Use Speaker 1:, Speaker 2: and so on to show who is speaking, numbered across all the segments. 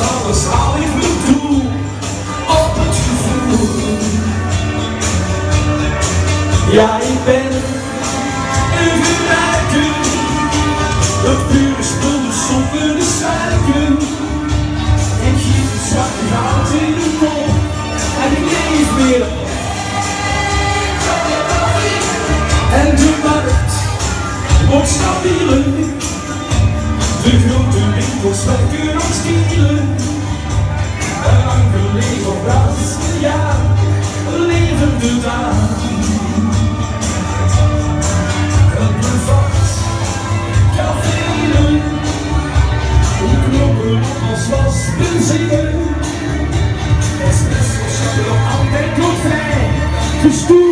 Speaker 1: Alles haal ik mijn doel op het gevoel. Ja, ik ben een gebruiker. Een pure spullen zonder de suiker. En giet het zwarte goud in de kop. En ik leef weer. En de markt wordt stabieler. De grote winkels werken still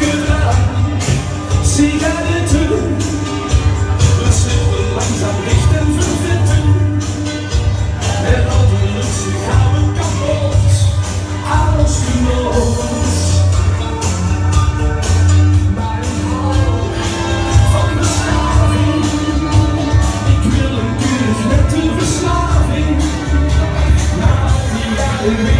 Speaker 1: Aan, sigaretten. We slippen langzaam licht en vervetten. Met al die luxe gaan we kapot, aan ons. Maar ik hou van beschaving. Ik wil een kuur met de verslaving. Na die jaren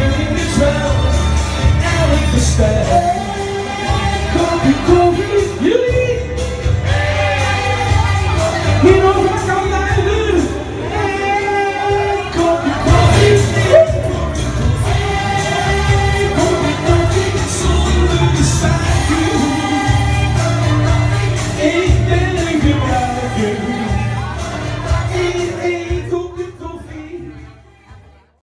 Speaker 1: you.